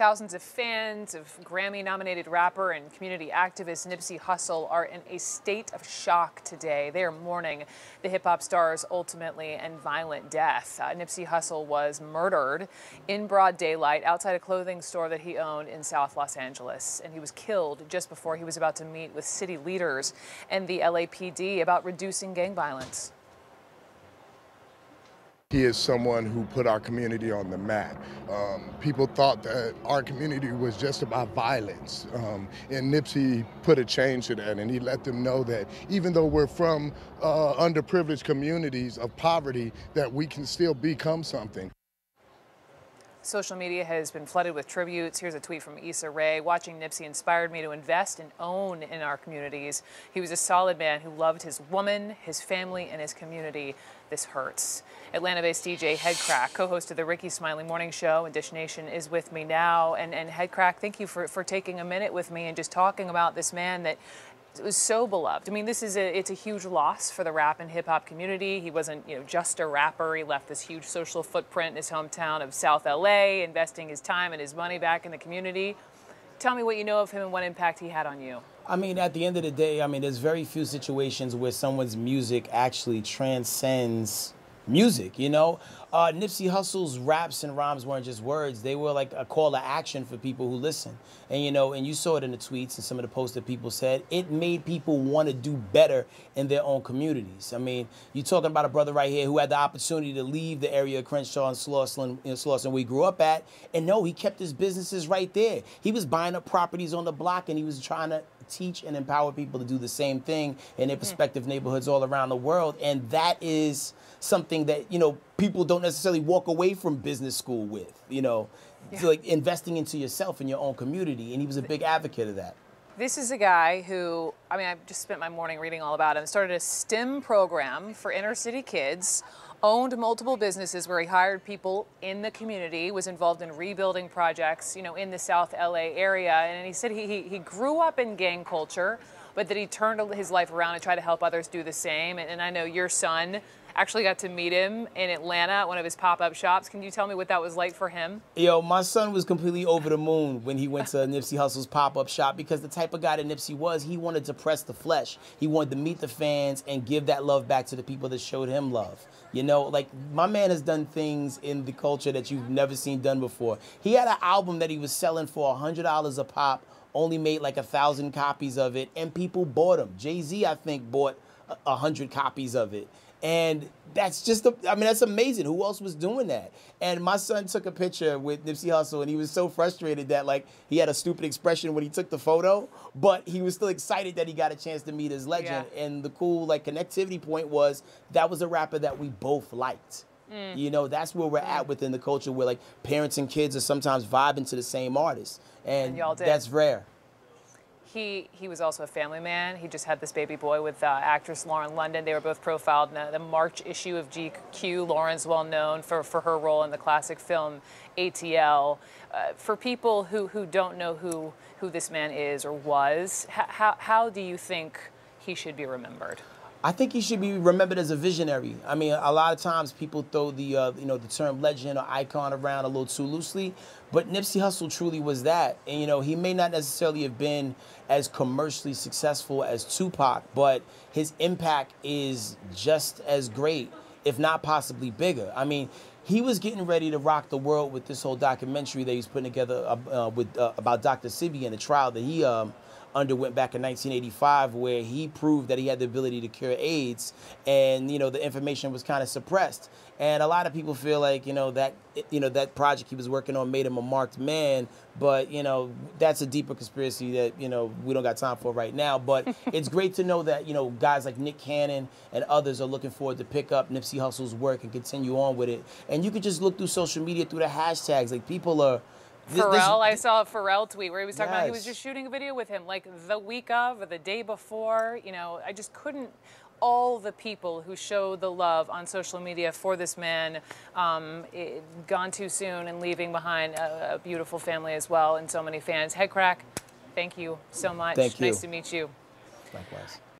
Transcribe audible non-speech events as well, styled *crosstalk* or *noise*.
Thousands of fans of Grammy nominated rapper and community activist Nipsey Hussle are in a state of shock today. They are mourning the hip hop star's ultimately and violent death. Uh, Nipsey Hussle was murdered in broad daylight outside a clothing store that he owned in South Los Angeles. And he was killed just before he was about to meet with city leaders and the LAPD about reducing gang violence. He is someone who put our community on the map. Um, people thought that our community was just about violence, um, and Nipsey put a change to that, and he let them know that even though we're from uh, underprivileged communities of poverty, that we can still become something. Social media has been flooded with tributes. Here's a tweet from Issa Rae. Watching Nipsey inspired me to invest and own in our communities. He was a solid man who loved his woman, his family, and his community. This hurts. Atlanta-based DJ Headkrack, co-host of the Rickey Smiley Morning Show and Dish Nation, is with me now. And, and Headkrack, thank you for, for taking a minute with me and just talking about this man that was so beloved. I mean, this is a it's a huge loss for the rap and hip hop community. He wasn't, you know, just a rapper. He left this huge social footprint in his hometown of South LA, investing his time and his money back in the community. Tell me what you know of him and what impact he had on you. I mean, at the end of the day, I mean, there's very few situations where someone's music actually transcends music, you know? Uh, Nipsey Hussle's raps and rhymes weren't just words. They were like a call to action for people who listen. And, you know, and you saw it in the tweets and some of the posts that people said. It made people want to do better in their own communities. I mean, you're talking about a brother right here who had the opportunity to leave the area of Crenshaw and Slauson, know, Slauson we grew up at. And no, he kept his businesses right there. He was buying up properties on the block and he was trying to teach and empower people to do the same thing in their mm. respective neighborhoods all around the world. And that is something that, you know, people don't necessarily walk away from business school with, you know, yeah. like investing into yourself and your own community. And he was a big advocate of that. This is a guy who, I mean, I just spent my morning reading all about him. Started a STEM program for inner city kids, owned multiple businesses where he hired people in the community, was involved in rebuilding projects, you know, in the South LA area. And he said he, he, grew up in gang culture, but that he turned his life around and tried to help others do the same. And, and I know your son actually got to meet him in Atlanta at one of his pop-up shops. Can you tell me what that was like for him? Yo, my son was completely over the moon when he went to *laughs* Nipsey Hussle's pop-up shop because the type of guy that Nipsey was, he wanted to press the flesh. He wanted to meet the fans and give that love back to the people that showed him love. You know, like my man has done things in the culture that you've never seen done before. He had an album that he was selling for $100 a pop, only made like a thousand copies of it, and people bought them. Jay-Z, I think, bought a hundred copies of it. And that's just, a, I mean, that's amazing. Who else was doing that? And my son took a picture with Nipsey Hussle, and he was so frustrated that like he had a stupid expression when he took the photo, but he was still excited that he got a chance to meet his legend. Yeah. And the cool like connectivity point was that was a rapper that we both liked. Mm. You know, that's where we're at within the culture, where like parents and kids are sometimes vibing to the same artist, and, and that's rare. He, he was also a family man. He just had this baby boy with uh, actress Lauren London. They were both profiled in the, March issue of GQ. Lauren's well known for, for her role in the classic film ATL. Uh, for people who, who don't know who, who this man is or was, how, how do you think he should be remembered? I think he should be remembered as a visionary. I mean, a lot of times people throw the uh, you know the term legend or icon around a little too loosely, but Nipsey Hussle truly was that. And you know, he may not necessarily have been as commercially successful as Tupac, but his impact is just as great, if not possibly bigger. I mean, he was getting ready to rock the world with this whole documentary that he's putting together uh, uh, with uh, about Dr. Sebi and the trial that he um, underwent back in 1985 where he proved that he had the ability to cure AIDS and you know the information was kind of suppressed. And a lot of people feel like you know that you know that project he was working on made him a marked man but you know that's a deeper conspiracy that you know we don't got time for right now. But *laughs* it's great to know that you know guys like Nick Cannon and others are looking forward to pick up Nipsey Hussle's work and continue on with it. And you could just look through social media through the hashtags. Like people are Pharrell, I saw a Pharrell tweet where he was talking yes. about he was just shooting a video with him like the week of or the day before. You know, I just couldn't. All the people who show the love on social media for this man um, it, gone too soon and leaving behind a, a, beautiful family as well and so many fans. Headkrack, thank you so much. Thank you. Nice to meet you. Likewise.